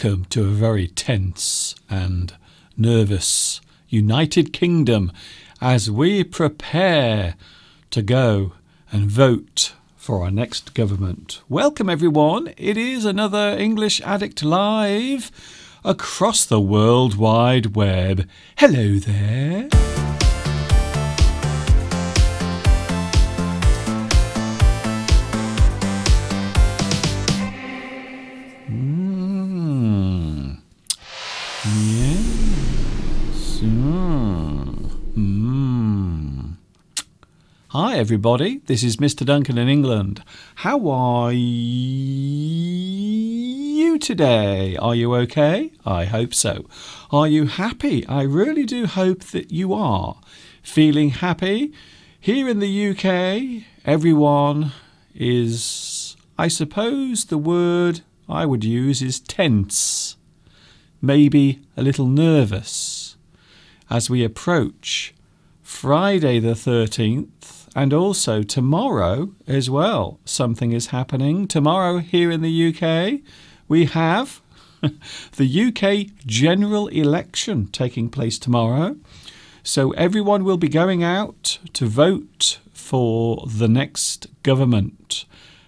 Welcome to a very tense and nervous United Kingdom as we prepare to go and vote for our next government. Welcome, everyone. It is another English Addict Live across the World Wide Web. Hello there. Hi, everybody. This is Mr. Duncan in England. How are you today? Are you okay? I hope so. Are you happy? I really do hope that you are. Feeling happy? Here in the UK, everyone is, I suppose, the word I would use is tense, maybe a little nervous as we approach Friday the 13th and also tomorrow as well. Something is happening. Tomorrow here in the UK, we have the UK general election taking place tomorrow. So everyone will be going out to vote for the next government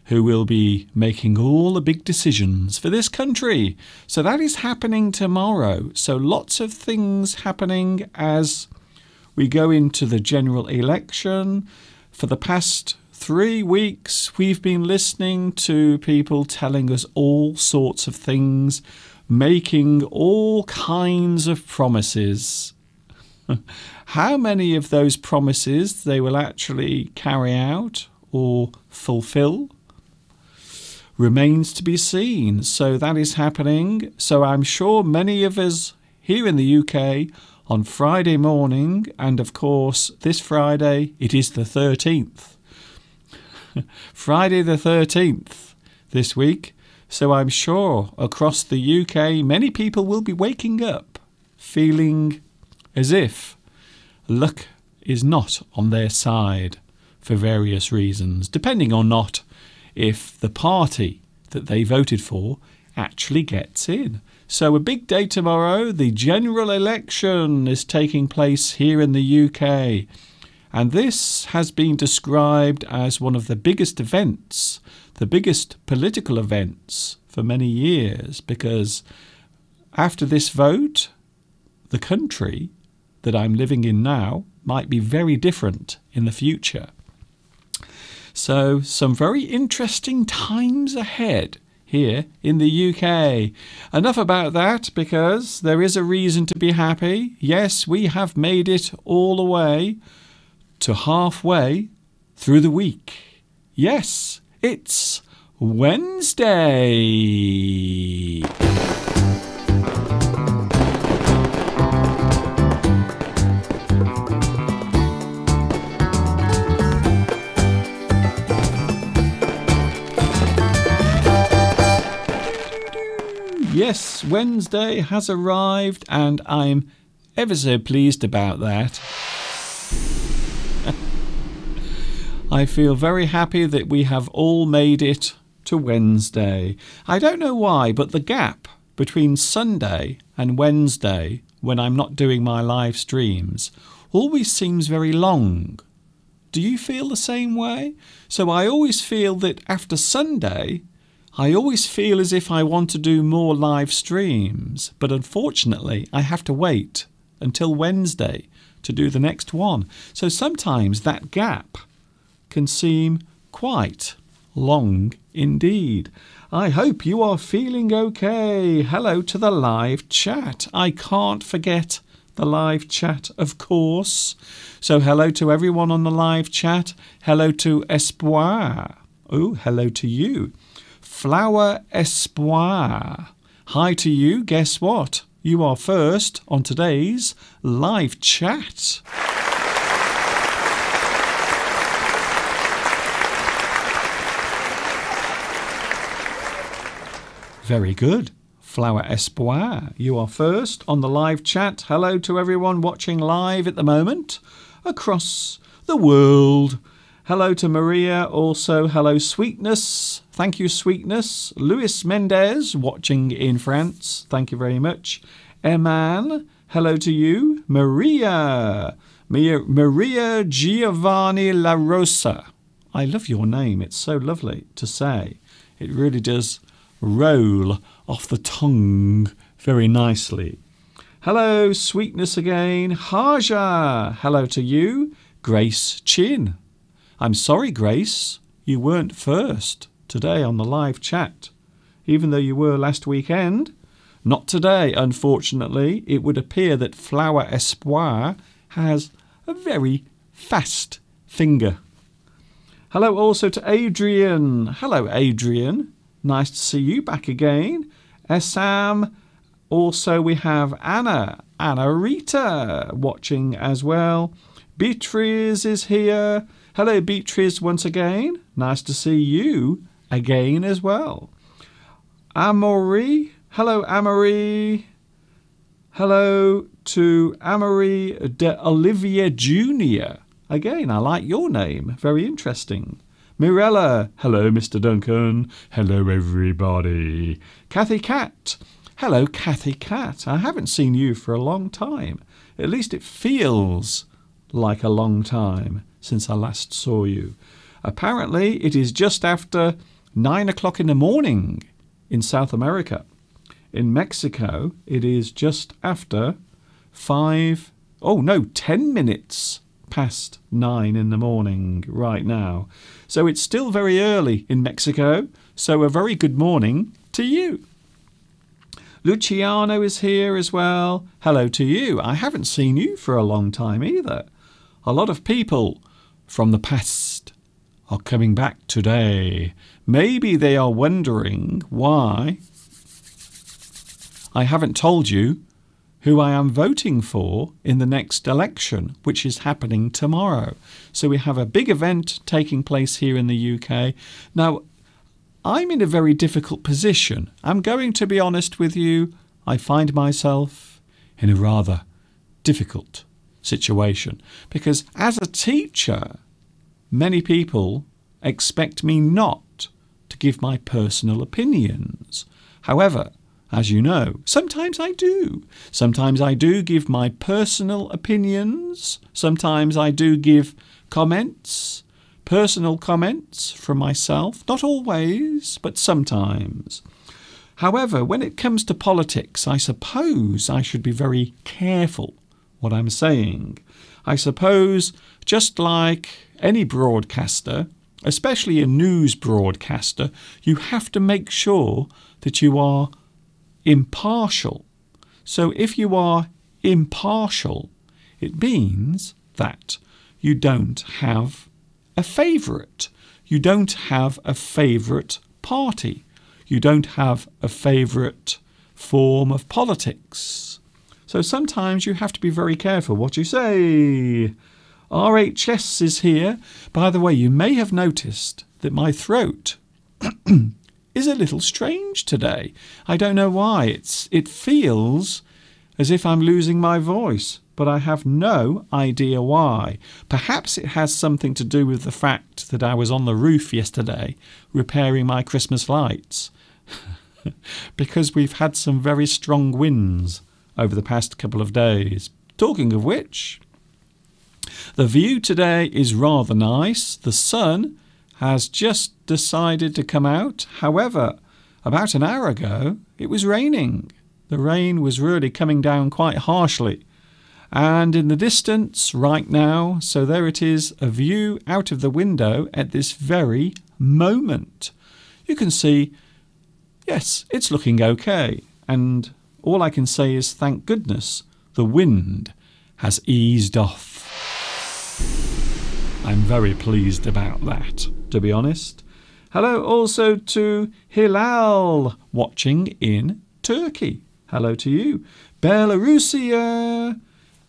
who will be making all the big decisions for this country. So that is happening tomorrow. So lots of things happening as we go into the general election. For the past three weeks, we've been listening to people telling us all sorts of things, making all kinds of promises. How many of those promises they will actually carry out or fulfill remains to be seen. So that is happening. So I'm sure many of us here in the UK on Friday morning, and of course, this Friday, it is the 13th. Friday the 13th this week. So I'm sure across the UK, many people will be waking up feeling as if luck is not on their side for various reasons, depending or not if the party that they voted for actually gets in. So, a big day tomorrow. The general election is taking place here in the UK. And this has been described as one of the biggest events, the biggest political events for many years, because after this vote, the country that I'm living in now might be very different in the future. So, some very interesting times ahead here in the UK. Enough about that because there is a reason to be happy. Yes, we have made it all the way to halfway through the week. Yes, it's Wednesday. Yes, Wednesday has arrived, and I'm ever so pleased about that. I feel very happy that we have all made it to Wednesday. I don't know why, but the gap between Sunday and Wednesday, when I'm not doing my live streams, always seems very long. Do you feel the same way? So I always feel that after Sunday, I always feel as if I want to do more live streams, but unfortunately, I have to wait until Wednesday to do the next one. So sometimes that gap can seem quite long indeed. I hope you are feeling okay. Hello to the live chat. I can't forget the live chat, of course. So, hello to everyone on the live chat. Hello to Espoir. Oh, hello to you. Flower Espoir. Hi to you. Guess what? You are first on today's live chat. Very good. Flower Espoir, you are first on the live chat. Hello to everyone watching live at the moment across the world Hello to Maria. Also, hello, Sweetness. Thank you, Sweetness. Luis Mendez, watching in France. Thank you very much. Eman, hello to you. Maria. Maria Giovanni La Rosa. I love your name. It's so lovely to say. It really does roll off the tongue very nicely. Hello, sweetness again. Haja. Hello to you. Grace Chin. I'm sorry, Grace, you weren't first today on the live chat, even though you were last weekend. Not today, unfortunately. It would appear that Flower Espoir has a very fast finger. Hello also to Adrian. Hello, Adrian. Nice to see you back again. Essam. Also, we have Anna, Anna Rita, watching as well. Beatrice is here. Hello, Beatriz, once again. Nice to see you again as well. Amory. Hello, Amory. Hello to Amory de Olivier Jr. Again, I like your name. Very interesting. Mirella. Hello, Mr. Duncan. Hello, everybody. Kathy Cat. Hello, Kathy Cat. I haven't seen you for a long time. At least it feels like a long time since I last saw you. Apparently, it is just after nine o'clock in the morning in South America. In Mexico, it is just after five, oh no, ten minutes past nine in the morning right now. So it's still very early in Mexico. So a very good morning to you. Luciano is here as well. Hello to you. I haven't seen you for a long time either. A lot of people from the past are coming back today. Maybe they are wondering why I haven't told you who I am voting for in the next election, which is happening tomorrow. So we have a big event taking place here in the UK. Now, I'm in a very difficult position. I'm going to be honest with you. I find myself in a rather difficult situation because as a teacher, many people expect me not to give my personal opinions. However, as you know. Sometimes I do. Sometimes I do give my personal opinions. Sometimes I do give comments, personal comments from myself. Not always, but sometimes. However, when it comes to politics, I suppose I should be very careful what I'm saying. I suppose, just like any broadcaster, especially a news broadcaster, you have to make sure that you are impartial. So if you are impartial, it means that you don't have a favourite. You don't have a favourite party. You don't have a favourite form of politics. So sometimes you have to be very careful what you say. RHS is here. By the way, you may have noticed that my throat is a little strange today. I don't know why. It's it feels as if I'm losing my voice, but I have no idea why. Perhaps it has something to do with the fact that I was on the roof yesterday repairing my Christmas lights. because we've had some very strong winds over the past couple of days. Talking of which, the view today is rather nice. The sun has just decided to come out. However, about an hour ago, it was raining. The rain was really coming down quite harshly. And in the distance, right now, so there it is, a view out of the window at this very moment. You can see, yes, it's looking okay. And all I can say is thank goodness the wind has eased off. I'm very pleased about that to be honest. Hello also to Hilal watching in Turkey. Hello to you. Belarusia.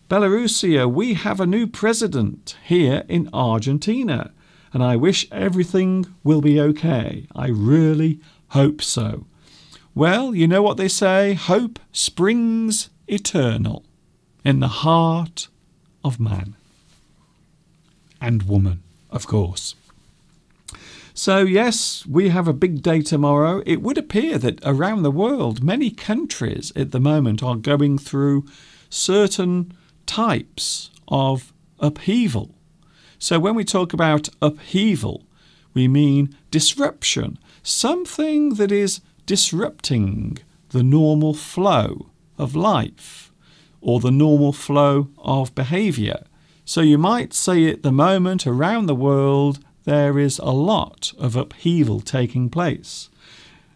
Belarusia, we have a new president here in Argentina, and I wish everything will be okay. I really hope so. Well, you know what they say hope springs eternal in the heart of man and woman of course. So, yes, we have a big day tomorrow. It would appear that around the world, many countries at the moment are going through certain types of upheaval. So, when we talk about upheaval, we mean disruption, something that is disrupting the normal flow of life or the normal flow of behaviour. So, you might say at the moment around the world, there is a lot of upheaval taking place,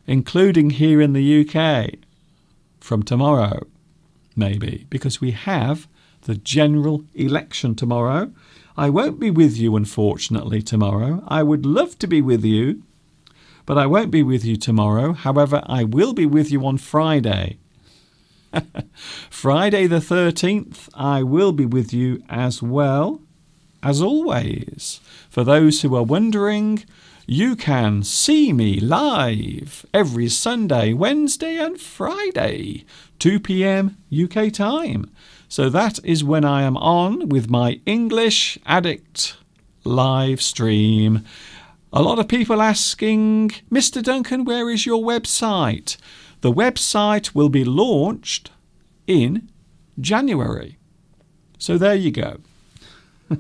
including here in the UK from tomorrow, maybe, because we have the general election tomorrow. I won't be with you, unfortunately, tomorrow. I would love to be with you, but I won't be with you tomorrow. However, I will be with you on Friday. Friday the 13th, I will be with you as well as always. For those who are wondering, you can see me live every Sunday, Wednesday, and Friday, 2 pm UK time. So that is when I am on with my English Addict live stream. A lot of people asking, Mr. Duncan, where is your website? The website will be launched in January. So there you go.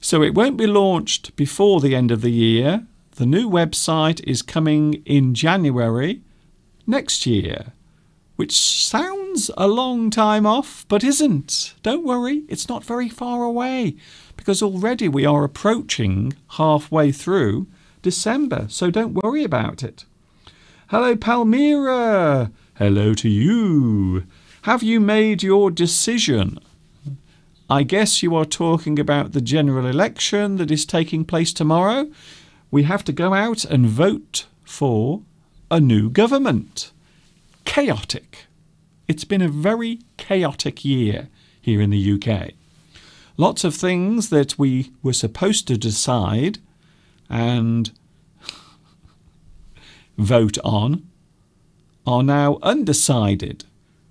so it won't be launched before the end of the year. The new website is coming in January next year, which sounds a long time off, but isn't. Don't worry, it's not very far away because already we are approaching halfway through December, so don't worry about it. Hello, Palmyra. Hello to you. Have you made your decision I guess you are talking about the general election that is taking place tomorrow. We have to go out and vote for a new government. Chaotic. It's been a very chaotic year here in the UK. Lots of things that we were supposed to decide and vote on are now undecided.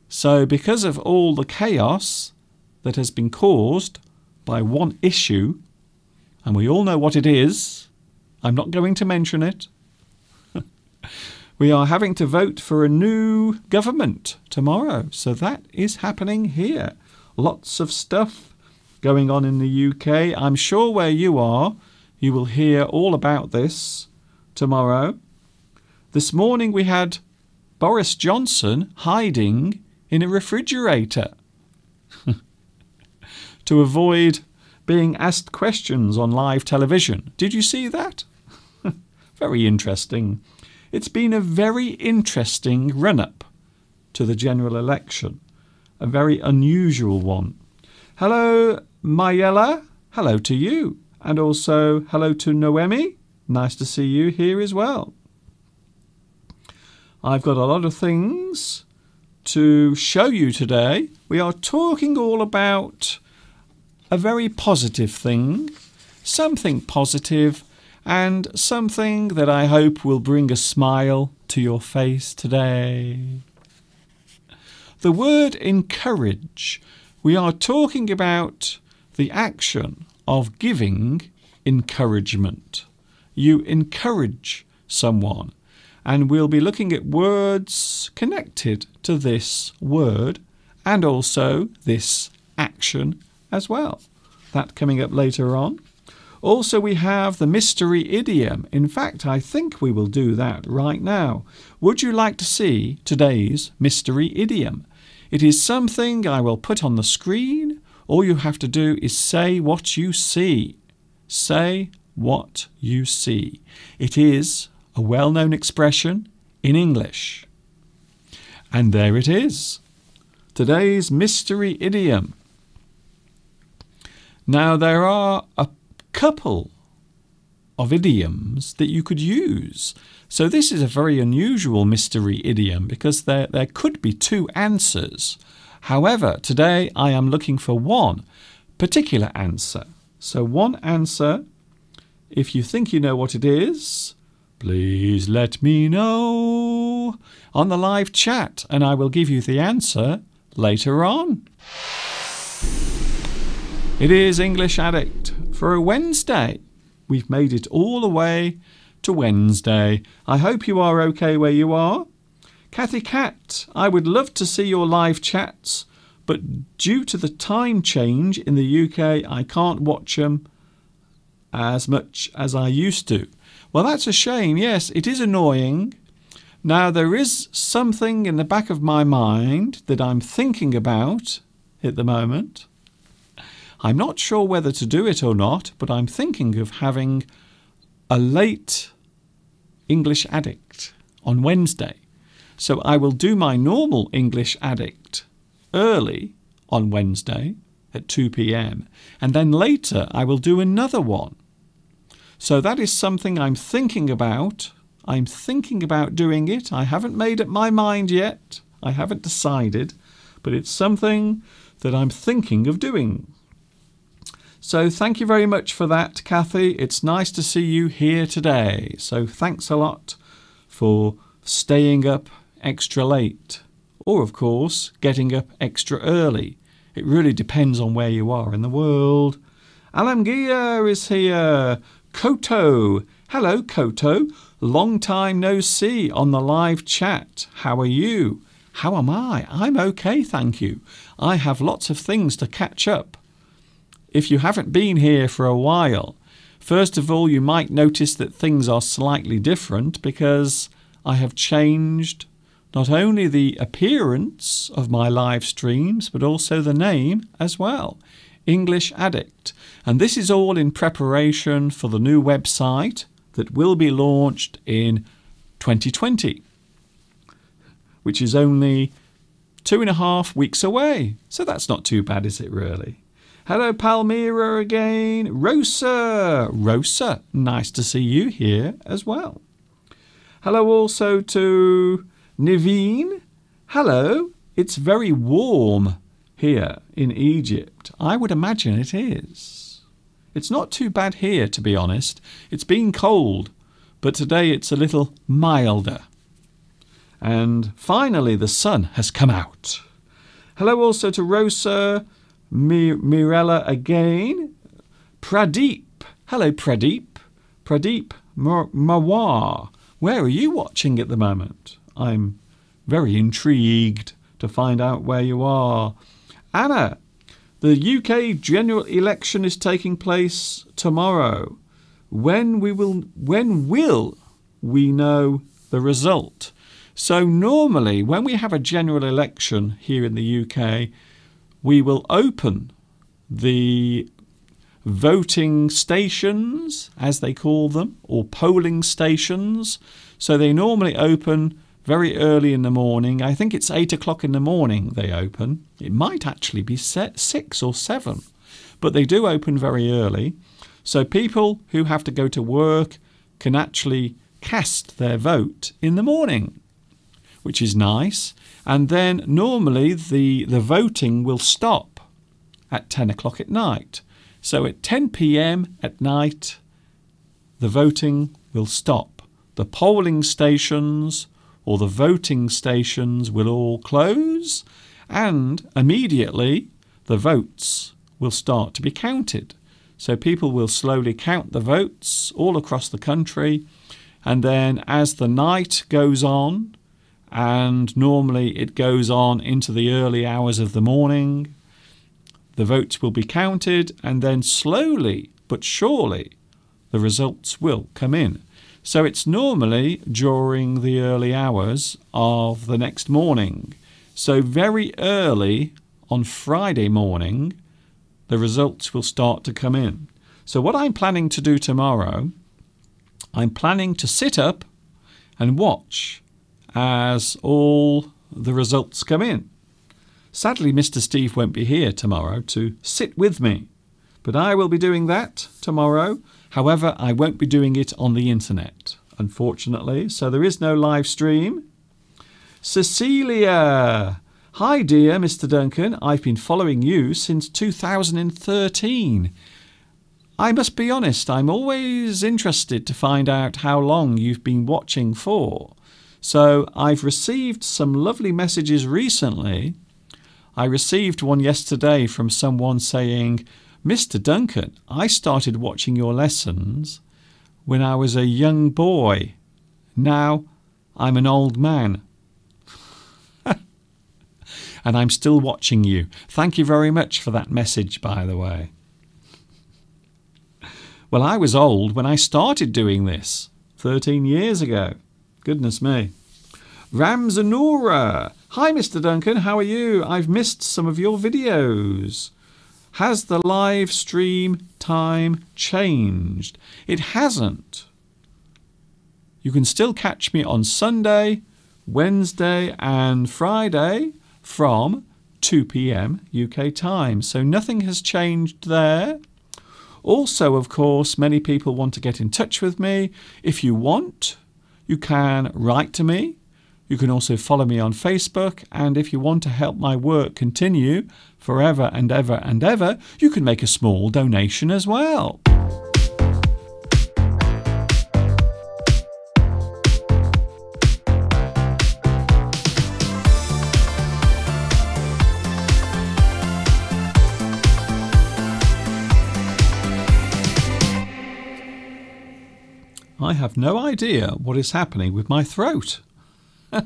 So, because of all the chaos, that has been caused by one issue, and we all know what it is. I'm not going to mention it. we are having to vote for a new government tomorrow, so that is happening here. Lots of stuff going on in the UK. I'm sure where you are, you will hear all about this tomorrow. This morning we had Boris Johnson hiding in a refrigerator to avoid being asked questions on live television. Did you see that? very interesting. It's been a very interesting run up to the general election, a very unusual one. Hello, Mayella. Hello to you. And also, hello to Noemi. Nice to see you here as well. I've got a lot of things to show you today. We are talking all about a very positive thing, something positive, and something that I hope will bring a smile to your face today. The word encourage, we are talking about the action of giving encouragement. You encourage someone, and we'll be looking at words connected to this word and also this action as well. That coming up later on. Also, we have the mystery idiom. In fact, I think we will do that right now. Would you like to see today's mystery idiom? It is something I will put on the screen. All you have to do is say what you see. Say what you see. It is a well known expression in English. And there it is. Today's mystery idiom. Now, there are a couple of idioms that you could use. So, this is a very unusual mystery idiom because there, there could be two answers. However, today I am looking for one particular answer. So, one answer, if you think you know what it is, please let me know on the live chat and I will give you the answer later on. It is English Addict for a Wednesday. we've made it all the way to Wednesday. I hope you are okay where you are. Kathy Cat, I would love to see your live chats, but due to the time change in the UK, I can't watch them as much as I used to. Well, that's a shame. Yes, it is annoying. Now, there is something in the back of my mind that I'm thinking about at the moment. I'm not sure whether to do it or not, but I'm thinking of having a late English addict on Wednesday. So I will do my normal English addict early on Wednesday at 2 p.m. and then later I will do another one. So that is something I'm thinking about. I'm thinking about doing it. I haven't made up my mind yet. I haven't decided, but it's something that I'm thinking of doing. So thank you very much for that, Kathy. It's nice to see you here today. So thanks a lot for staying up extra late, or of course, getting up extra early. It really depends on where you are in the world. Alamgia is here. Koto. Hello, Koto. Long time no see on the live chat. How are you? How am I? I'm okay, thank you. I have lots of things to catch up. If you haven't been here for a while, first of all, you might notice that things are slightly different because I have changed not only the appearance of my live streams, but also the name as well English Addict. And this is all in preparation for the new website that will be launched in 2020, which is only two and a half weeks away. So that's not too bad, is it really? Hello, Palmyra again. Rosa. Rosa, nice to see you here as well. Hello also to Niveen, hello. It's very warm here in Egypt. I would imagine it is. It's not too bad here, to be honest. It's been cold, but today it's a little milder. And finally, the sun has come out. Hello also to Rosa, Mir- Mirella again. Pradeep. Hello, Pradeep. Pradeep Mawar. Where are you watching at the moment? I'm very intrigued to find out where you are. Anna, the UK general election is taking place tomorrow. When we will when will we know the result? So normally when we have a general election here in the UK, we will open the voting stations, as they call them, or polling stations. So they normally open very early in the morning. I think it's eight o'clock in the morning they open. It might actually be set six or seven, but they do open very early. So people who have to go to work can actually cast their vote in the morning, which is nice. And then normally the, the voting will stop at 10 o'clock at night. So at 10 p.m. at night, the voting will stop. The polling stations or the voting stations will all close, and immediately the votes will start to be counted. So people will slowly count the votes all across the country, and then as the night goes on, and normally it goes on into the early hours of the morning, the votes will be counted, and then slowly but surely the results will come in. So it's normally during the early hours of the next morning. So very early on Friday morning, the results will start to come in. So what I'm planning to do tomorrow, I'm planning to sit up and watch as all the results come in. Sadly, Mr. Steve won't be here tomorrow to sit with me, but I will be doing that tomorrow However, I won't be doing it on the internet, unfortunately, so there is no live stream. Cecilia! Hi, dear Mr. Duncan. I've been following you since 2013. I must be honest, I'm always interested to find out how long you've been watching for. So I've received some lovely messages recently. I received one yesterday from someone saying, Mr. Duncan, I started watching your lessons when I was a young boy. Now I'm an old man. and I'm still watching you. Thank you very much for that message, by the way. Well, I was old when I started doing this 13 years ago. Goodness me. Ramzanura. Hi, Mr. Duncan. How are you? I've missed some of your videos. Has the live stream time changed? It hasn't. You can still catch me on Sunday, Wednesday, and Friday from 2 pm UK time. So nothing has changed there. Also, of course, many people want to get in touch with me. If you want, you can write to me. You can also follow me on Facebook. And if you want to help my work continue forever and ever and ever, you can make a small donation as well. I have no idea what is happening with my throat. it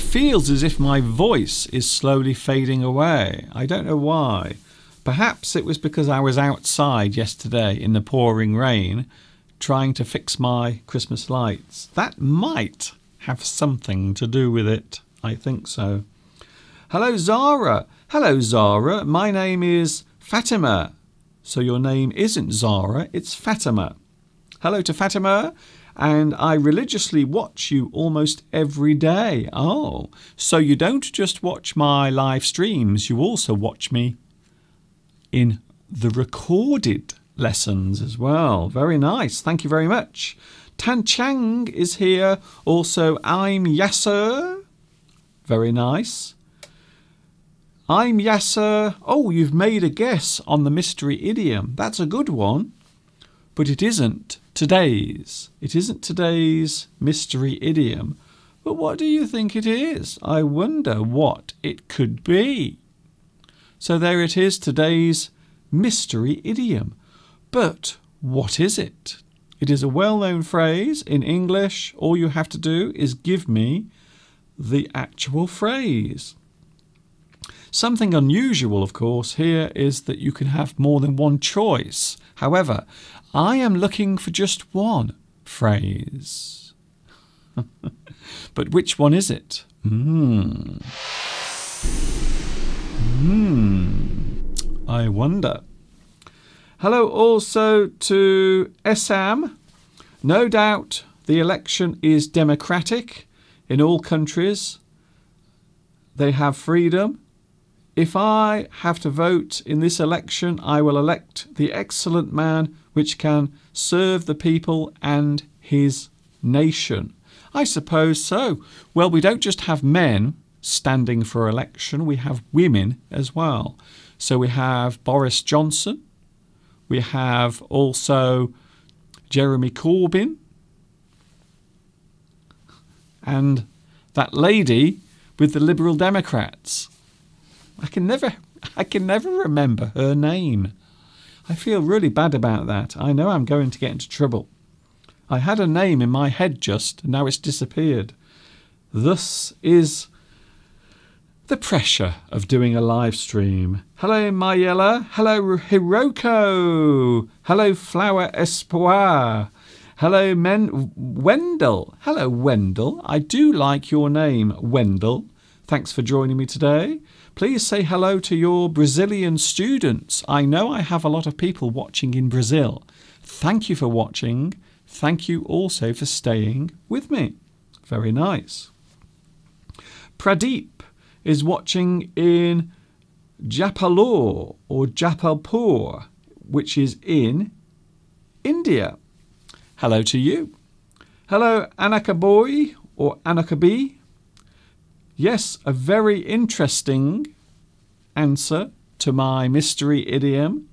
feels as if my voice is slowly fading away. I don't know why. Perhaps it was because I was outside yesterday in the pouring rain trying to fix my Christmas lights. That might have something to do with it. I think so. Hello, Zara. Hello, Zara. My name is Fatima. So your name isn't Zara, it's Fatima. Hello to Fatima, and I religiously watch you almost every day. Oh, so you don't just watch my live streams, you also watch me in the recorded lessons as well. Very nice. Thank you very much. Tan Chang is here. Also, I'm Yasser. Very nice. I'm Yasser. Oh, you've made a guess on the mystery idiom. That's a good one. But it isn't today's. It isn't today's mystery idiom. But what do you think it is? I wonder what it could be. So there it is, today's mystery idiom. But what is it? It is a well known phrase in English. All you have to do is give me the actual phrase. Something unusual, of course, here is that you can have more than one choice. However, I am looking for just one phrase. but which one is it? Hmm. Hmm. I wonder. Hello also to Essam. No doubt the election is democratic in all countries. They have freedom if I have to vote in this election, I will elect the excellent man which can serve the people and his nation. I suppose so. Well, we don't just have men standing for election, we have women as well. So we have Boris Johnson, we have also Jeremy Corbyn, and that lady with the Liberal Democrats. I can never I can never remember her name. I feel really bad about that. I know I'm going to get into trouble. I had a name in my head just, and now it's disappeared. Thus is the pressure of doing a live stream. Hello, Mayella. Hello, Hiroko. Hello, Flower Espoir. Hello, Men Wendell. Hello, Wendell. I do like your name, Wendell. Thanks for joining me today. Please say hello to your Brazilian students. I know I have a lot of people watching in Brazil. Thank you for watching. Thank you also for staying with me. Very nice. Pradeep is watching in Japalore or Japalpur, which is in India. Hello to you. Hello, Anaka Boy or Anaka B. Yes, a very interesting answer to my mystery idiom.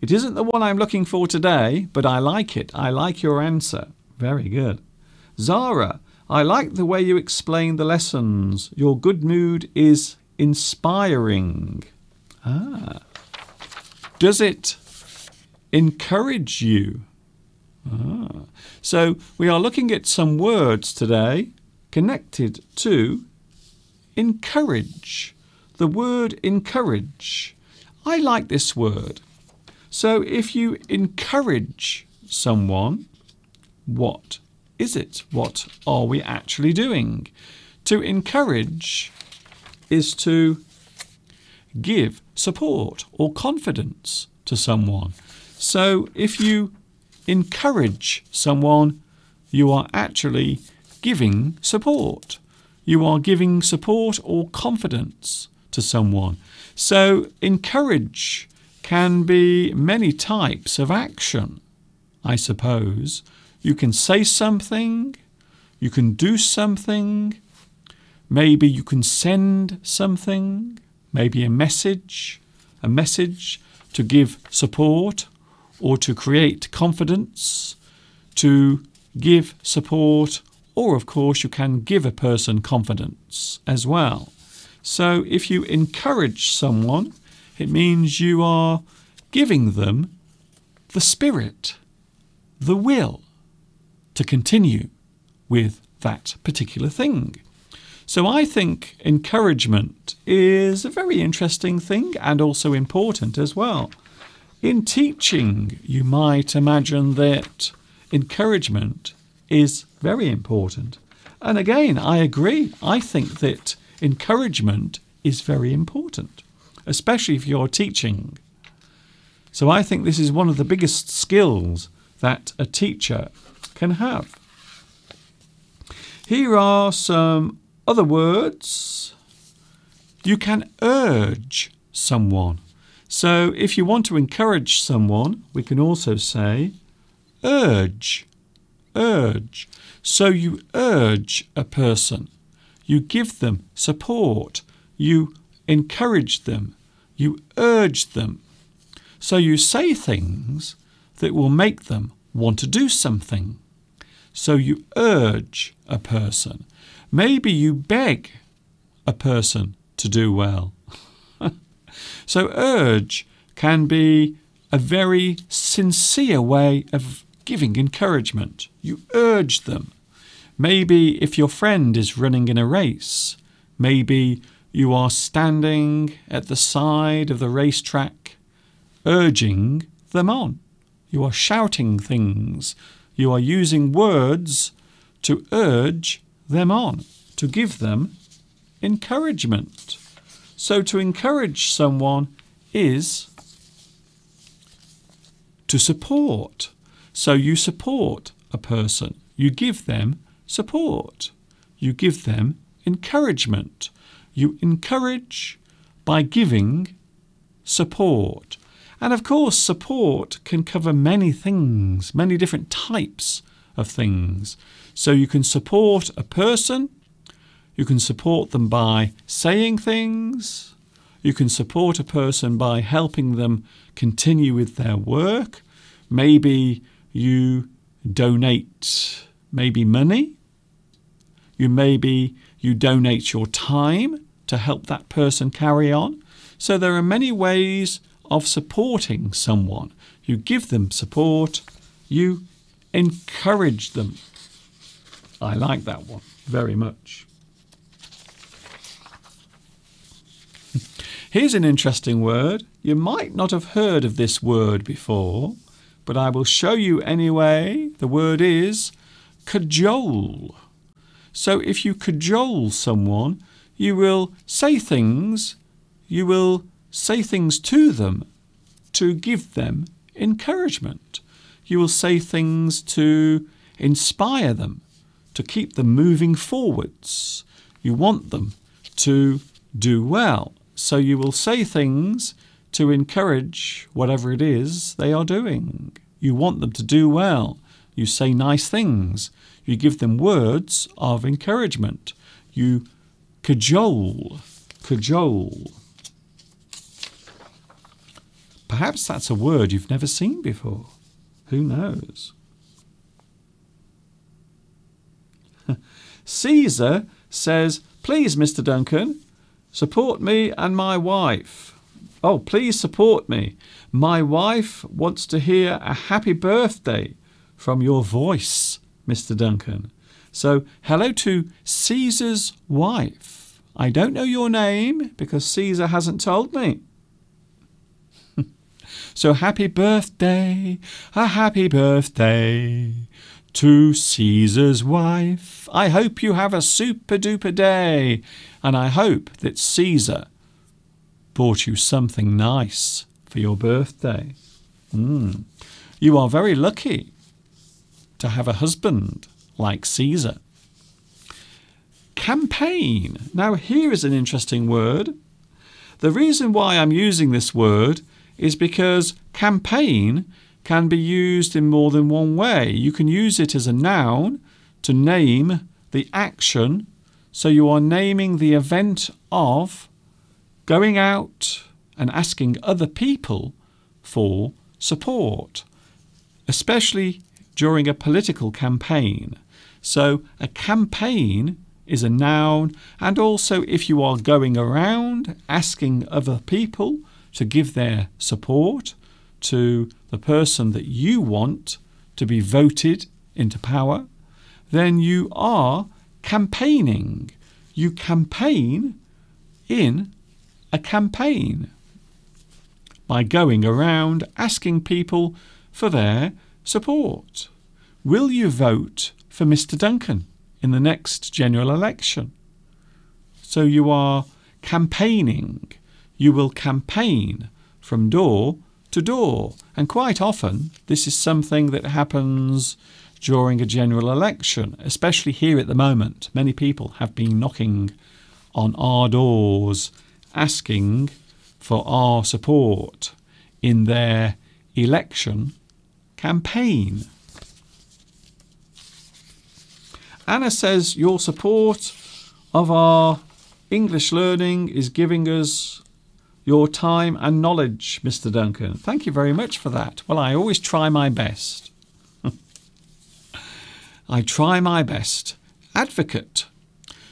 It isn't the one I'm looking for today, but I like it. I like your answer. Very good. Zara, I like the way you explain the lessons. Your good mood is inspiring? Ah. Does it encourage you? Ah. So we are looking at some words today connected to encourage. The word encourage. I like this word. So if you encourage someone, what is it? What are we actually doing? To encourage is to give support or confidence to someone. So if you encourage someone, you are actually giving support. You are giving support or confidence to someone. So encourage can be many types of action, I suppose. You can say something, you can do something, maybe you can send something, maybe a message, a message to give support or to create confidence, to give support, or of course, you can give a person confidence as well. So if you encourage someone, it means you are giving them the spirit, the will to continue with that particular thing. So I think encouragement is a very interesting thing and also important as well. In teaching, you might imagine that encouragement is very important. And again, I agree. I think that encouragement is very important, especially if you're teaching. So I think this is one of the biggest skills that a teacher can have. Here are some other words. You can urge someone. So if you want to encourage someone, we can also say urge. Urge. So you urge a person. You give them support. You encourage them. You urge them. So you say things that will make them want to do something. So you urge a person. Maybe you beg a person to do well. so urge can be a very sincere way of giving encouragement. You urge them. Maybe if your friend is running in a race, maybe you are standing at the side of the racetrack urging them on. You are shouting things you are using words to urge them on, to give them encouragement. So to encourage someone is to support. So you support a person, you give them support, you give them encouragement. You encourage by giving support. And of course, support can cover many things, many different types of things. So you can support a person, you can support them by saying things, you can support a person by helping them continue with their work. Maybe you donate maybe money. You maybe you donate your time to help that person carry on. So there are many ways of supporting someone. You give them support, you encourage them. I like that one very much. Here's an interesting word. You might not have heard of this word before, but I will show you anyway. The word is cajole. So if you cajole someone, you will say things, you will say things to them to give them encouragement. You will say things to inspire them, to keep them moving forwards. You want them to do well. So you will say things to encourage whatever it is they are doing. You want them to do well. You say nice things. You give them words of encouragement. You cajole, cajole. Perhaps that's a word you've never seen before. Who knows? Caesar says, Please, Mr. Duncan, Support me and my wife. Oh, please support me. My wife wants to hear a happy birthday from your voice, Mr. Duncan. So, hello to Caesar's wife. I don't know your name because Caesar hasn't told me. so, happy birthday, a happy birthday to Caesar's wife. I hope you have a super duper day, and I hope that Caesar bought you something nice for your birthday. Mm. You are very lucky to have a husband like Caesar. Campaign. Now, here is an interesting word. The reason why I'm using this word is because campaign can be used in more than one way. You can use it as a noun to name the action. So you are naming the event of going out and asking other people for support, especially during a political campaign. So a campaign is a noun, and also if you are going around asking other people to give their support to the person that you want to be voted into power, then you are campaigning. You campaign in a campaign by going around asking people for their support. Will you vote for Mr. Duncan in the next general election? So you are campaigning. You will campaign from door to door. And quite often, this is something that happens during a general election, especially here at the moment. Many people have been knocking on our doors asking for our support in their election campaign. Anna says your support of our English learning is giving us your time and knowledge, Mr. Duncan. Thank you very much for that. Well, I always try my best. I try my best. Advocate.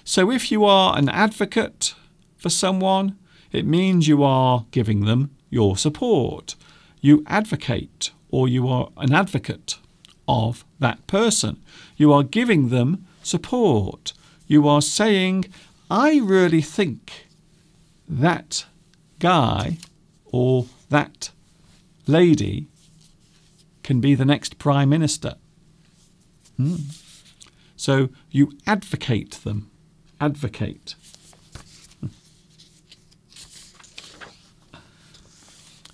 So if you are an advocate for someone, it means you are giving them your support. You advocate or you are an advocate of that person. You are giving them support. You are saying, I really think that guy or that lady can be the next prime minister. Hmm. So you advocate them. Advocate.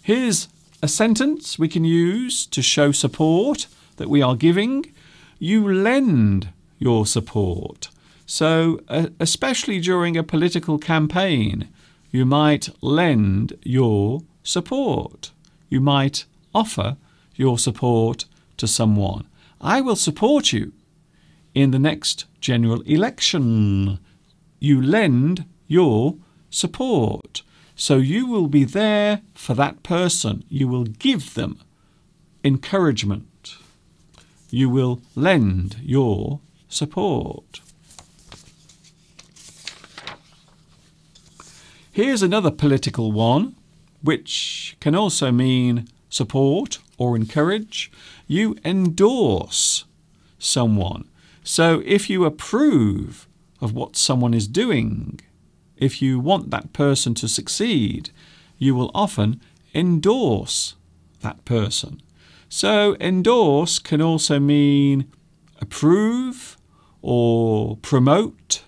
Here's a sentence we can use to show support that we are giving. You lend your support. So, uh, especially during a political campaign, you might lend your support. You might offer your support to someone. I will support you in the next general election. You lend your support. So you will be there for that person. You will give them encouragement. You will lend your support. Here's another political one, which can also mean support or encourage. You endorse someone. So if you approve of what someone is doing, if you want that person to succeed, you will often endorse that person. So endorse can also mean approve or promote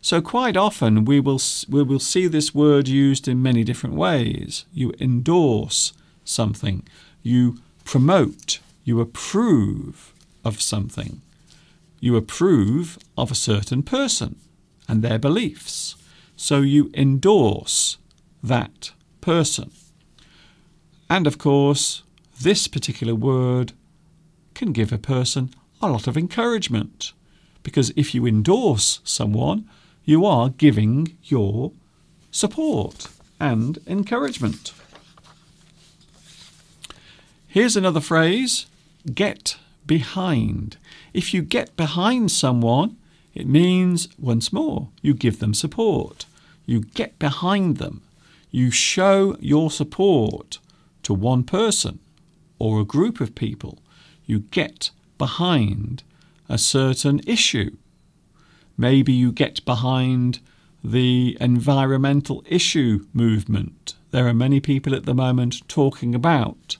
so quite often we will, we will see this word used in many different ways. You endorse something, you promote, you approve of something, you approve of a certain person and their beliefs. So you endorse that person. And of course, this particular word can give a person a lot of encouragement because if you endorse someone, you are giving your support and encouragement. Here's another phrase get behind. If you get behind someone, it means, once more, you give them support. You get behind them. You show your support to one person or a group of people. You get behind a certain issue. Maybe you get behind the environmental issue movement. There are many people at the moment talking about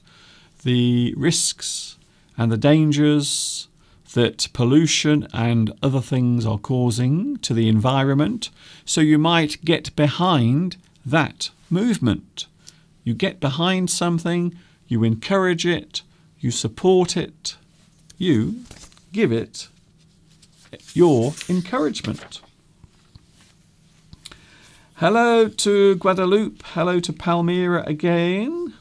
the risks and the dangers that pollution and other things are causing to the environment. So you might get behind that movement. You get behind something, you encourage it, you support it, you give it your encouragement. Hello to Guadeloupe. Hello to Palmyra again.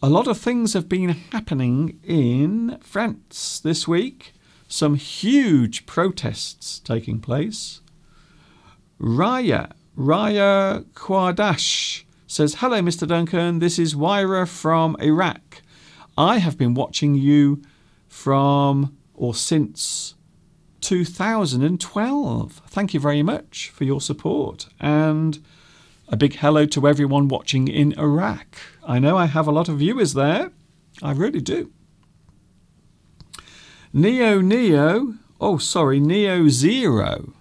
A lot of things have been happening in France this week. Some huge protests taking place. Raya, Raya Kwadash says, Hello, Mr. Duncan. This is Wyra from Iraq. I have been watching you from or since 2012. Thank you very much for your support and a big hello to everyone watching in Iraq. I know I have a lot of viewers there. I really do. Neo Neo, oh sorry, Neo Zero.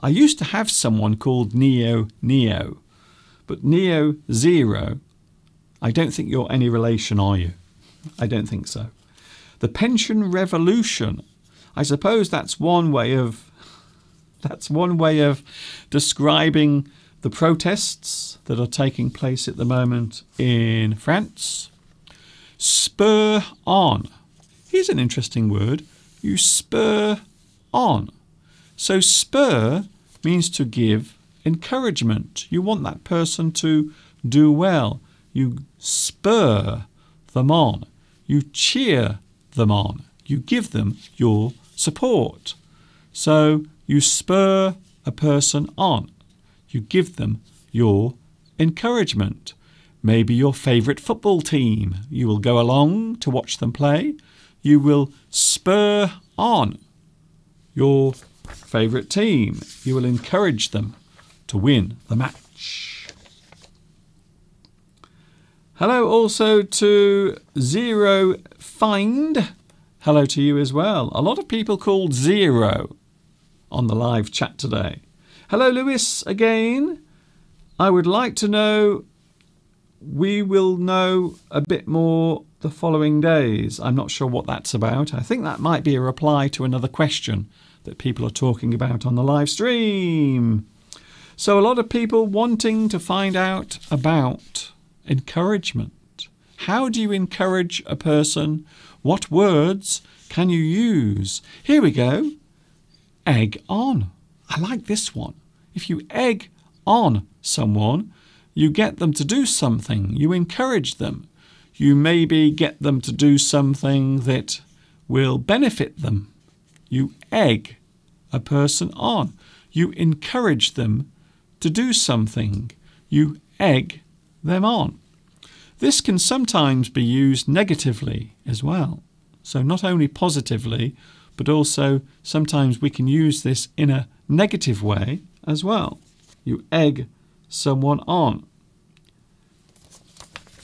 I used to have someone called Neo Neo, but Neo Zero, I don't think you're any relation, are you? I don't think so. The pension revolution. I suppose that's one way of that's one way of describing the protests that are taking place at the moment in France. Spur on. Here's an interesting word. You spur on. So spur means to give encouragement. You want that person to do well. You spur them on. You cheer them on. You give them your support. So you spur a person on. You give them your encouragement. Maybe your favourite football team. You will go along to watch them play. You will spur on your favourite team. You will encourage them to win the match. Hello also to Zero Find. Hello to you as well. A lot of people called Zero on the live chat today. Hello, Lewis, again. I would like to know, we will know a bit more the following days. I'm not sure what that's about. I think that might be a reply to another question that people are talking about on the live stream. So, a lot of people wanting to find out about encouragement. How do you encourage a person? What words can you use? Here we go. Egg on. I like this one. If you egg on someone, you get them to do something, you encourage them. You maybe get them to do something that will benefit them. You egg a person on. You encourage them to do something. You egg them on. This can sometimes be used negatively as well. So, not only positively, but also sometimes we can use this in a negative way as well. You egg someone on.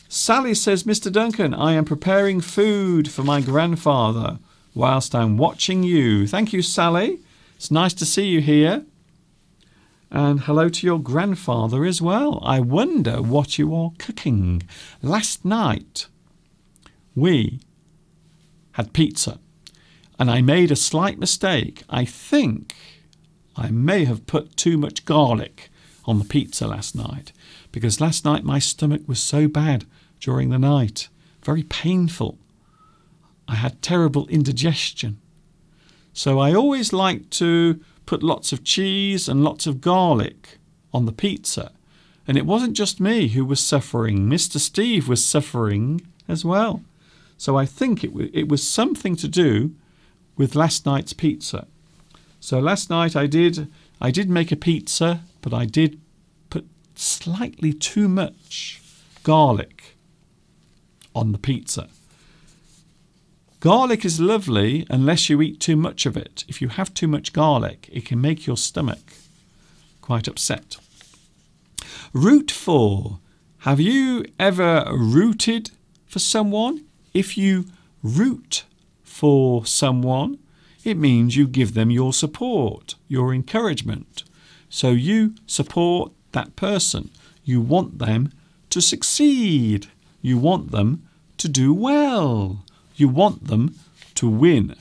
Sally says, Mr. Duncan, I am preparing food for my grandfather whilst I'm watching you. Thank you, Sally. It's nice to see you here. And hello to your grandfather as well. I wonder what you are cooking. Last night, we had pizza, and I made a slight mistake. I think I may have put too much garlic on the pizza last night because last night my stomach was so bad during the night, very painful. I had terrible indigestion. So I always like to put lots of cheese and lots of garlic on the pizza. And it wasn't just me who was suffering, Mr. Steve was suffering as well. So I think it, it was something to do with last night's pizza. So last night I did I did make a pizza, but I did put slightly too much garlic on the pizza. Garlic is lovely unless you eat too much of it. If you have too much garlic, it can make your stomach quite upset. Root for. Have you ever rooted for someone? If you root for someone, it means you give them your support, your encouragement. So you support that person. You want them to succeed. You want them to do well. You want them to win.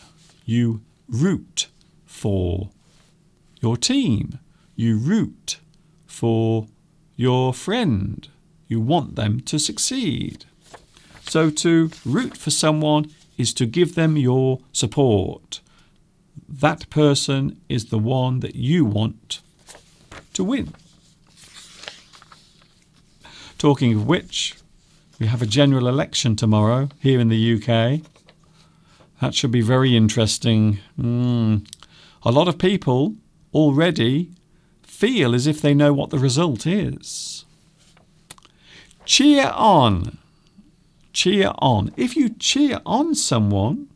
You root for your team. You root for your friend. You want them to succeed. So to root for someone is to give them your support. That person is the one that you want to win. Talking of which, we have a general election tomorrow here in the UK. That should be very interesting. Mm. A lot of people already feel as if they know what the result is. Cheer on. Cheer on. If you cheer on someone,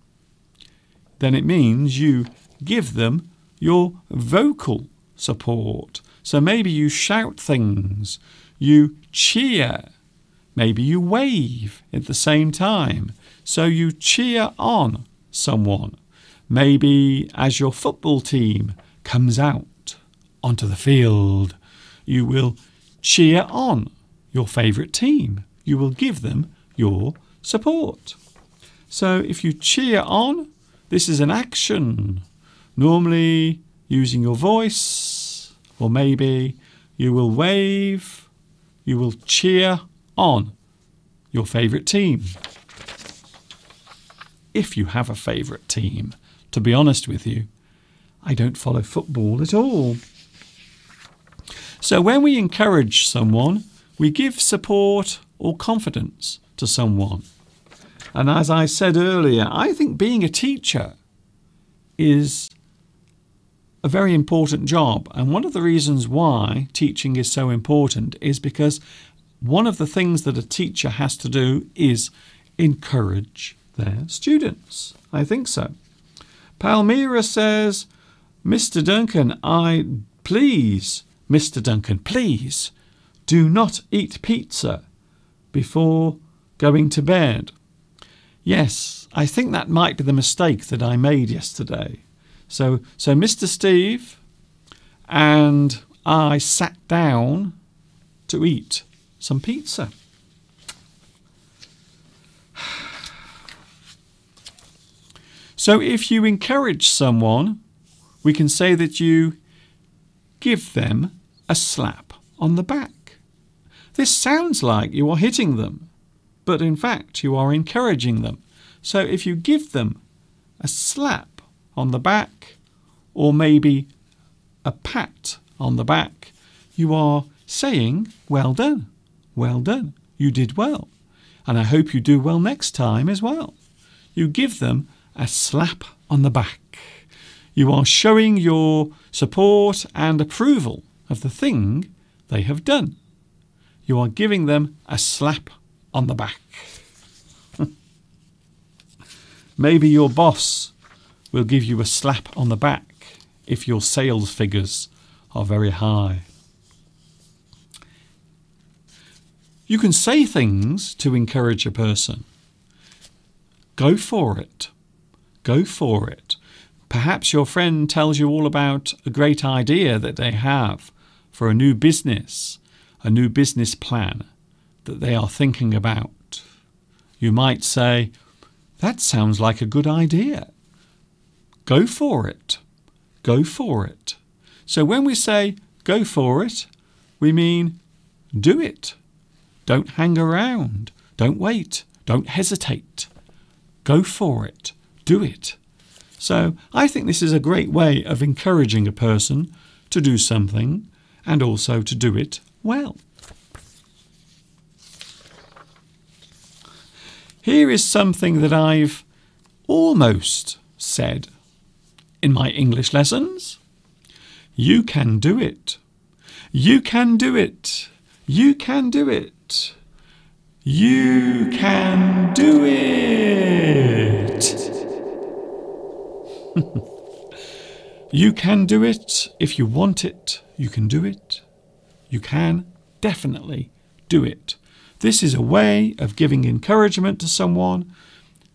then it means you give them your vocal support. So maybe you shout things, you cheer, maybe you wave at the same time. So you cheer on someone. Maybe as your football team comes out onto the field, you will cheer on your favourite team. You will give them your support. So if you cheer on, this is an action. Normally using your voice, or maybe you will wave, you will cheer on your favourite team if you have a favourite team. To be honest with you, I don't follow football at all. So when we encourage someone, we give support or confidence to someone. And as I said earlier, I think being a teacher is a very important job. And one of the reasons why teaching is so important is because one of the things that a teacher has to do is encourage their students. I think so. Palmyra says, Mr. Duncan, I please, Mr. Duncan, please do not eat pizza before going to bed. Yes, I think that might be the mistake that I made yesterday. So, so Mr. Steve and I sat down to eat some pizza. So if you encourage someone, we can say that you give them a slap on the back. This sounds like you are hitting them, but in fact you are encouraging them. So if you give them a slap on the back, or maybe a pat on the back, you are saying, Well done, well done, you did well, and I hope you do well next time as well. You give them a slap on the back. You are showing your support and approval of the thing they have done. You are giving them a slap on the back. Maybe your boss will give you a slap on the back if your sales figures are very high. You can say things to encourage a person. Go for it. Go for it. Perhaps your friend tells you all about a great idea that they have for a new business, a new business plan that they are thinking about. You might say, That sounds like a good idea. Go for it. Go for it. So when we say go for it, we mean do it. Don't hang around. Don't wait. Don't hesitate. Go for it do it. So I think this is a great way of encouraging a person to do something and also to do it well. Here is something that I've almost said in my English lessons. You can do it. You can do it. You can do it. You can do it. you can do it if you want it. You can do it. You can definitely do it. This is a way of giving encouragement to someone,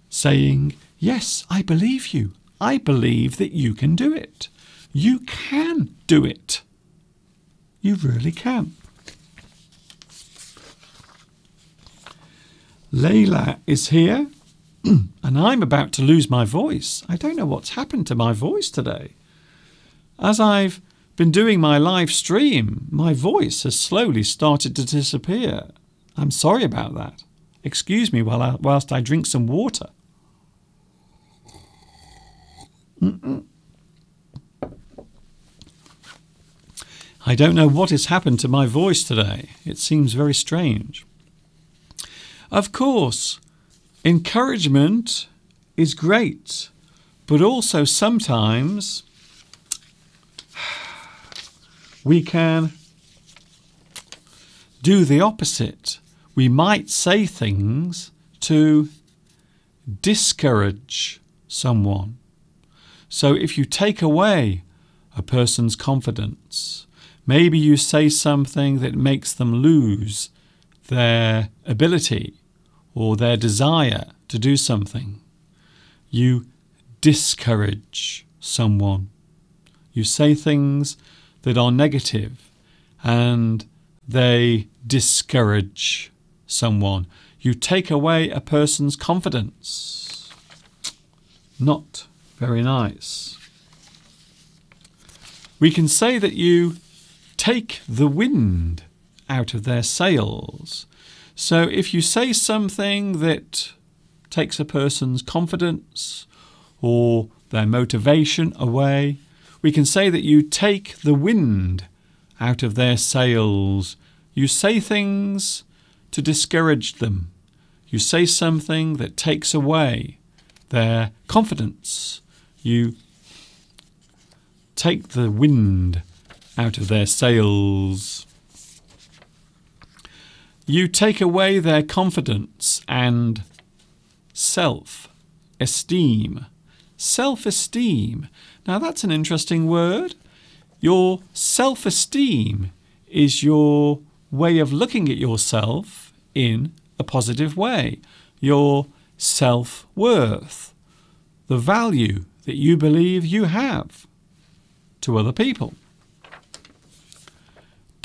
saying, Yes, I believe you. I believe that you can do it. You can do it. You really can. Layla is here, and I'm about to lose my voice. I don't know what's happened to my voice today. As I've been doing my live stream, my voice has slowly started to disappear. I'm sorry about that. Excuse me while I, whilst I drink some water. I don't know what has happened to my voice today. It seems very strange. Of course, encouragement is great, but also sometimes we can do the opposite. We might say things to discourage someone. So if you take away a person's confidence, maybe you say something that makes them lose their ability or their desire to do something. You discourage someone. You say things that are negative and they discourage someone. You take away a person's confidence. Not very nice. We can say that you take the wind out of their sails. So if you say something that takes a person's confidence or their motivation away, we can say that you take the wind out of their sails. You say things to discourage them. You say something that takes away their confidence. You take the wind out of their sails. You take away their confidence and self esteem. Self esteem. Now that's an interesting word. Your self esteem is your way of looking at yourself in a positive way. Your self worth. The value that you believe you have to other people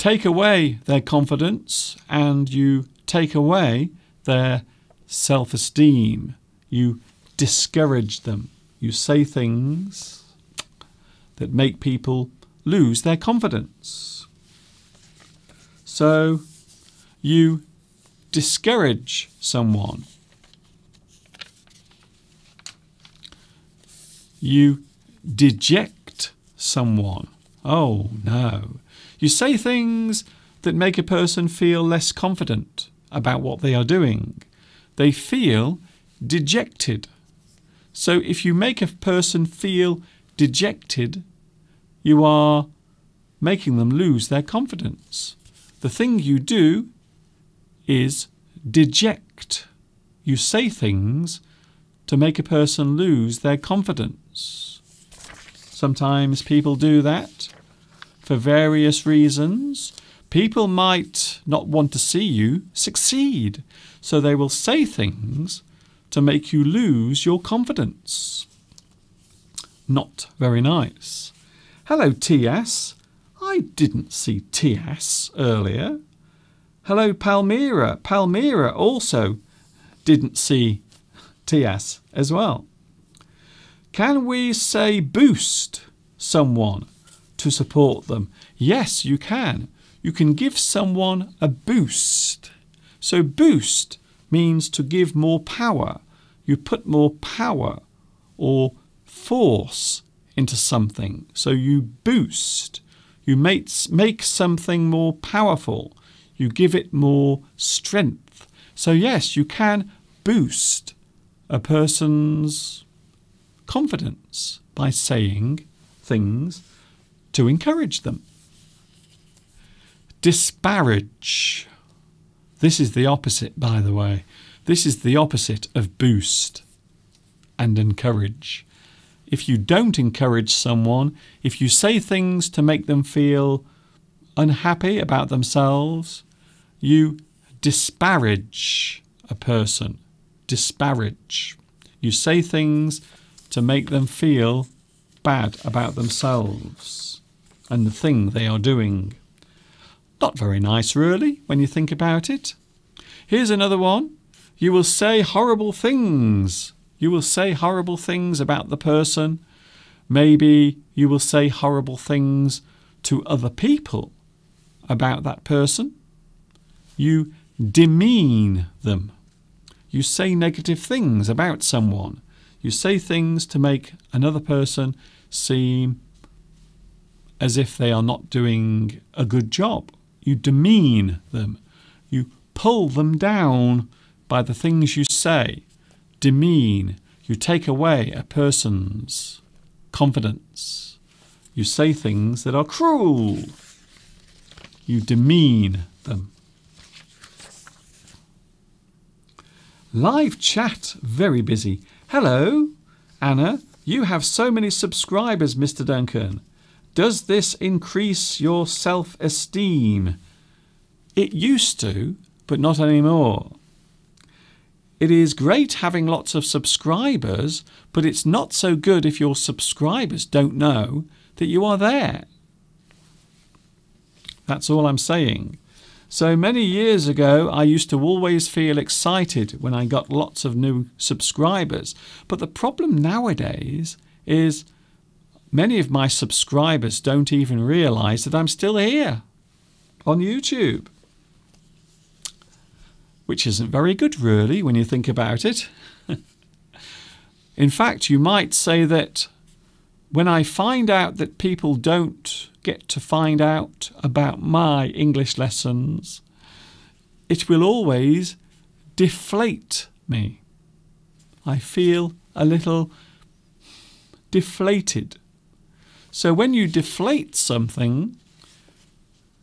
take away their confidence and you take away their self esteem. You discourage them. You say things that make people lose their confidence. So you discourage someone. You deject someone. Oh no. You say things that make a person feel less confident about what they are doing. They feel dejected. So if you make a person feel dejected, you are making them lose their confidence. The thing you do is deject. You say things to make a person lose their confidence. Sometimes people do that for various reasons. People might not want to see you succeed, so they will say things to make you lose your confidence. Not very nice. Hello, TS. I didn't see TS earlier. Hello, Palmyra. Palmyra also didn't see TS as well. Can we say boost someone to support them? Yes, you can. You can give someone a boost. So, boost means to give more power. You put more power or force into something. So, you boost. You make, make something more powerful. You give it more strength. So, yes, you can boost a person's confidence by saying things to encourage them. Disparage. This is the opposite, by the way. This is the opposite of boost and encourage. If you don't encourage someone, if you say things to make them feel unhappy about themselves, You disparage a person. Disparage. You say things to make them feel bad about themselves and the thing they are doing. Not very nice, really, when you think about it. Here's another one. You will say horrible things. You will say horrible things about the person. Maybe you will say horrible things to other people about that person. You demean them. You say negative things about someone. You say things to make another person seem as if they are not doing a good job. You demean them. You pull them down by the things you say. Demean. You take away a person's confidence. You say things that are cruel. You demean them. Live chat, very busy. Hello, Anna. You have so many subscribers, Mr. Duncan. Does this increase your self esteem? It used to, but not anymore. It is great having lots of subscribers, but it's not so good if your subscribers don't know that you are there. That's all I'm saying. So many years ago, I used to always feel excited when I got lots of new subscribers. But the problem nowadays is many of my subscribers don't even realize that I'm still here on YouTube. Which isn't very good, really, when you think about it. In fact, you might say that when I find out that people don't get to find out about my English lessons, it will always deflate me. I feel a little deflated. So when you deflate something,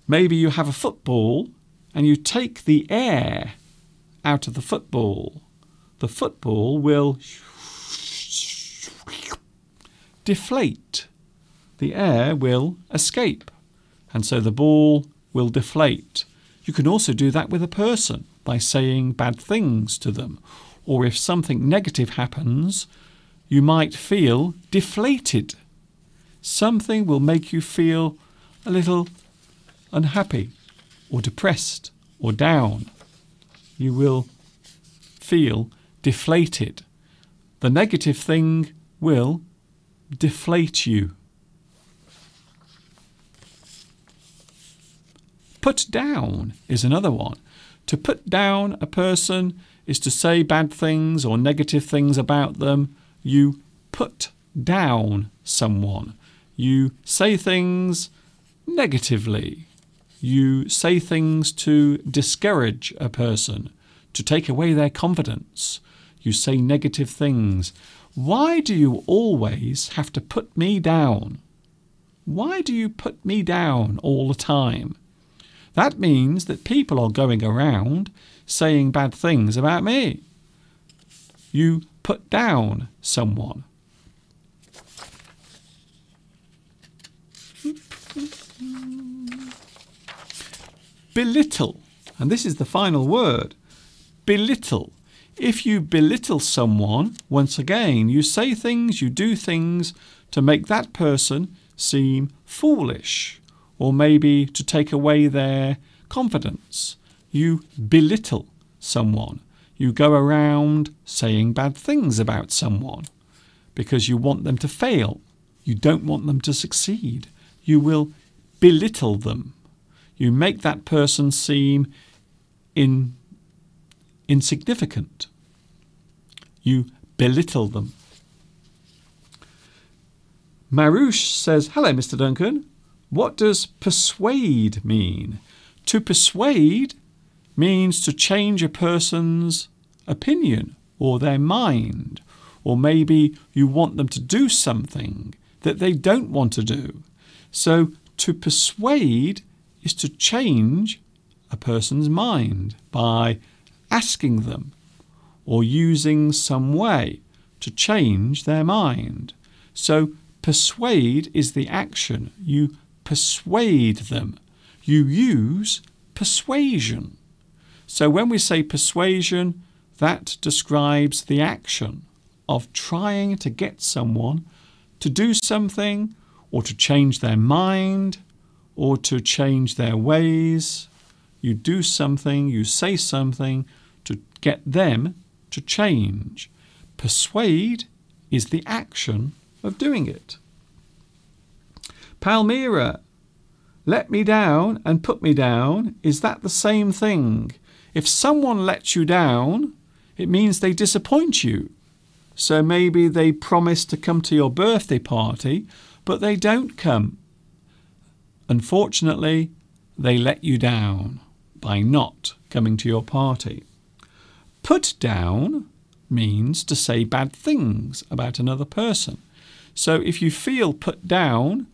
maybe you have a football and you take the air out of the football, the football will deflate the air will escape, and so the ball will deflate. You can also do that with a person by saying bad things to them, or if something negative happens, you might feel deflated. Something will make you feel a little unhappy, or depressed, or down. You will feel deflated. The negative thing will deflate you. Put down is another one. To put down a person is to say bad things or negative things about them. You put down someone. You say things negatively. You say things to discourage a person, to take away their confidence. You say negative things. Why do you always have to put me down? Why do you put me down all the time? That means that people are going around saying bad things about me. You put down someone. Belittle, and this is the final word. Belittle. If you belittle someone, once again, you say things, you do things to make that person seem foolish or maybe to take away their confidence. You belittle someone. You go around saying bad things about someone because you want them to fail. You don't want them to succeed. You will belittle them. You make that person seem in, insignificant. You belittle them. Marouche says, Hello, Mr. Duncan. What does persuade mean? To persuade means to change a person's opinion or their mind, or maybe you want them to do something that they don't want to do. So to persuade is to change a person's mind by asking them or using some way to change their mind. So persuade is the action. You persuade them. You use persuasion. So when we say persuasion, that describes the action of trying to get someone to do something or to change their mind or to change their ways. You do something, you say something to get them to change. Persuade is the action of doing it. Palmyra, let me down and put me down, is that the same thing? If someone lets you down, it means they disappoint you. So maybe they promise to come to your birthday party, but they don't come. Unfortunately, they let you down by not coming to your party. Put down means to say bad things about another person. So if you feel put down,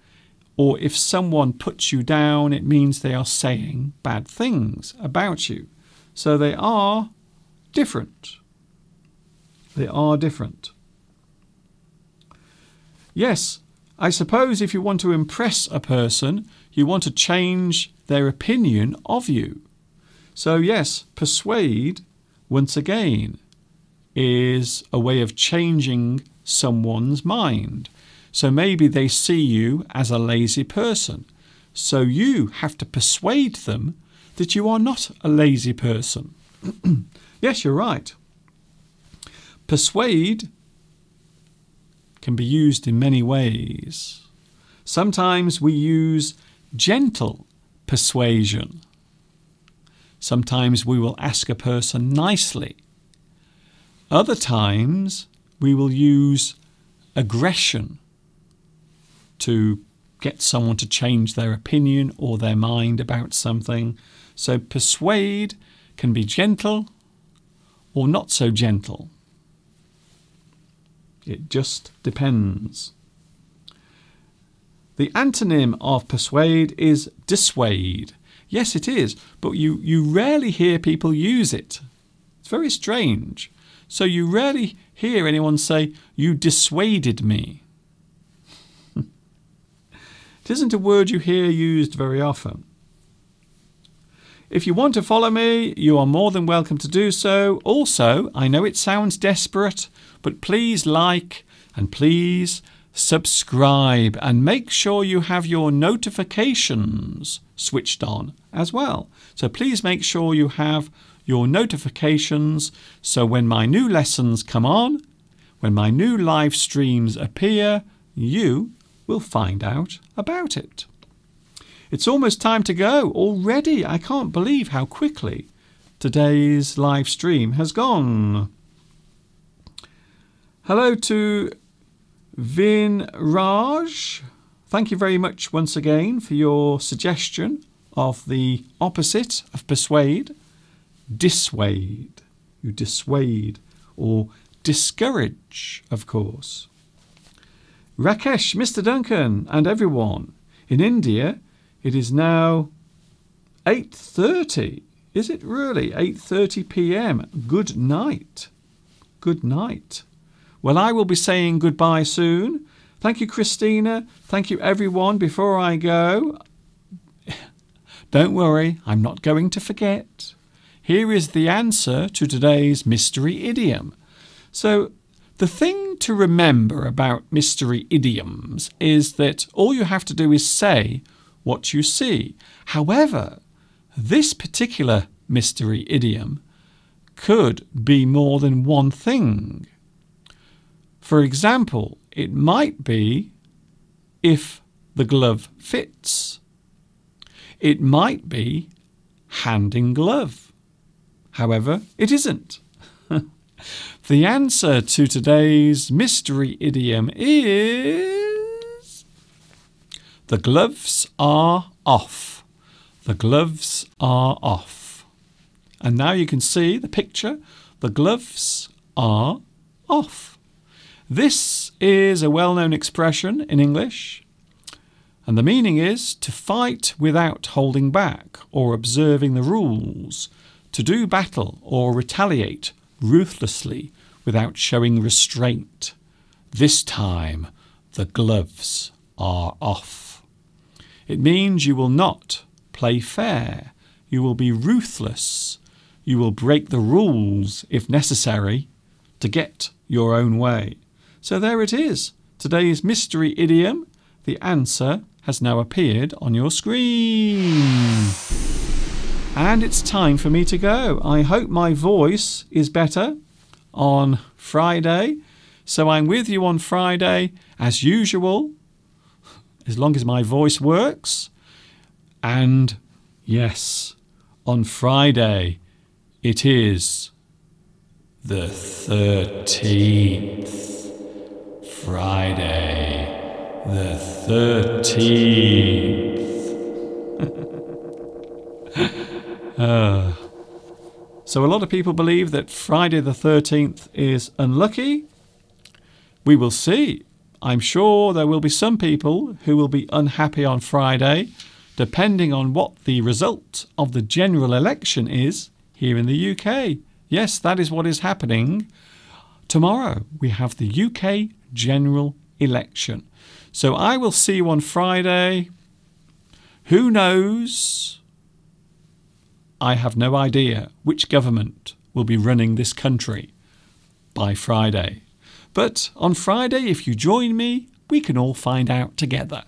or if someone puts you down, it means they are saying bad things about you. So they are different. They are different. Yes, I suppose if you want to impress a person, you want to change their opinion of you. So, yes, persuade, once again, is a way of changing someone's mind. So maybe they see you as a lazy person. So you have to persuade them that you are not a lazy person. yes, you're right. Persuade can be used in many ways. Sometimes we use gentle persuasion. Sometimes we will ask a person nicely. Other times we will use aggression to get someone to change their opinion or their mind about something. So persuade can be gentle or not so gentle. It just depends. The antonym of persuade is dissuade. Yes, it is, but you, you rarely hear people use it. It's very strange. So you rarely hear anyone say, You dissuaded me. It isn't a word you hear used very often. If you want to follow me, you are more than welcome to do so. Also, I know it sounds desperate, but please like and please subscribe and make sure you have your notifications switched on as well. So please make sure you have your notifications so when my new lessons come on, when my new live streams appear, you will find out about it. It's almost time to go already. I can't believe how quickly today's live stream has gone. Hello to Vin Raj. Thank you very much once again for your suggestion of the opposite of persuade dissuade. You dissuade or discourage, of course. Rakesh, Mr. Duncan, and everyone. In India, it is now 8.30. Is it really? 8.30 p.m. Good night. Good night. Well, I will be saying goodbye soon. Thank you, Christina. Thank you, everyone. Before I go, don't worry, I'm not going to forget. Here is the answer to today's mystery idiom. So, the to remember about mystery idioms is that all you have to do is say what you see. However, this particular mystery idiom could be more than one thing. For example, it might be if the glove fits. It might be hand in glove. However, it isn't. The answer to today's mystery idiom is The gloves are off. The gloves are off. And now you can see the picture. The gloves are off. This is a well known expression in English. And the meaning is to fight without holding back or observing the rules, to do battle or retaliate ruthlessly without showing restraint. This time, the gloves are off. It means you will not play fair. You will be ruthless. you will break the rules if necessary to get your own way. So there it is. Today's mystery idiom. The answer has now appeared on your screen. And it's time for me to go. I hope my voice is better on Friday. So I'm with you on Friday as usual, as long as my voice works. And yes, on Friday it is the 13th. Friday the 13th. uh, so, a lot of people believe that Friday the 13th is unlucky. We will see. I'm sure there will be some people who will be unhappy on Friday, depending on what the result of the general election is here in the UK. Yes, that is what is happening. Tomorrow we have the UK general election. So I will see you on Friday. Who knows? I have no idea which government will be running this country by Friday. But on Friday, if you join me, we can all find out together.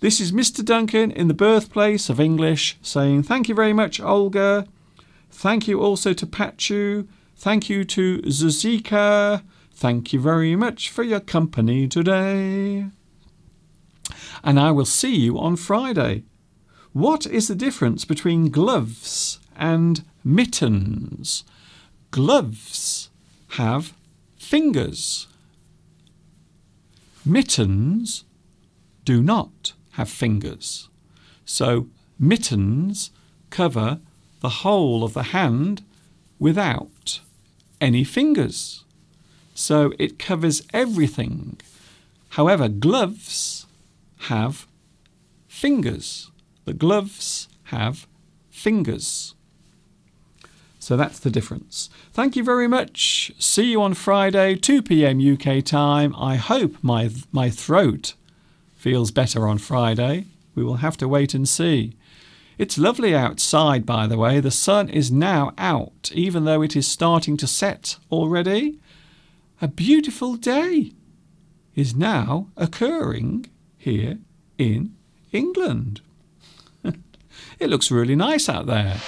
This is Mr. Duncan in the birthplace of English saying thank you very much, Olga. Thank you also to Pachu. Thank you to Zuzika. Thank you very much for your company today. And I will see you on Friday. What is the difference between gloves and mittens? Gloves have fingers. Mittens do not have fingers. So mittens cover the whole of the hand without any fingers. So it covers everything. However, gloves have fingers. The gloves have fingers. So that's the difference. Thank you very much. See you on Friday, 2 p.m. UK time. I hope my my throat feels better on Friday. We will have to wait and see. It's lovely outside, by the way. The sun is now out, even though it is starting to set already. A beautiful day is now occurring here in England. It looks really nice out there.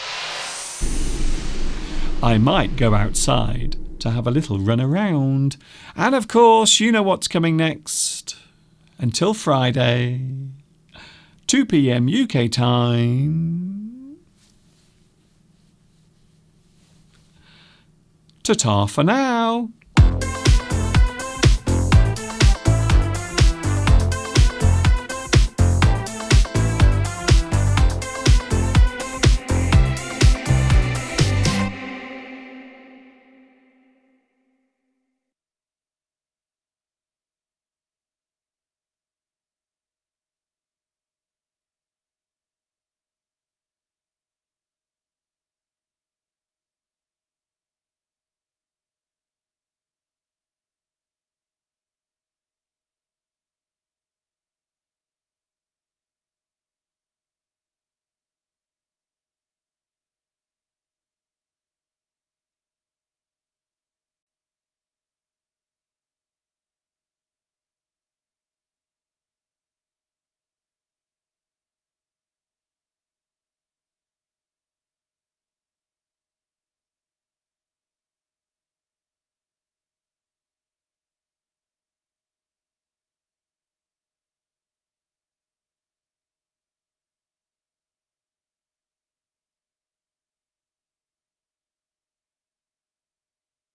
I might go outside to have a little run around. And of course, you know what's coming next. Until Friday, 2 pm UK time. Ta ta for now.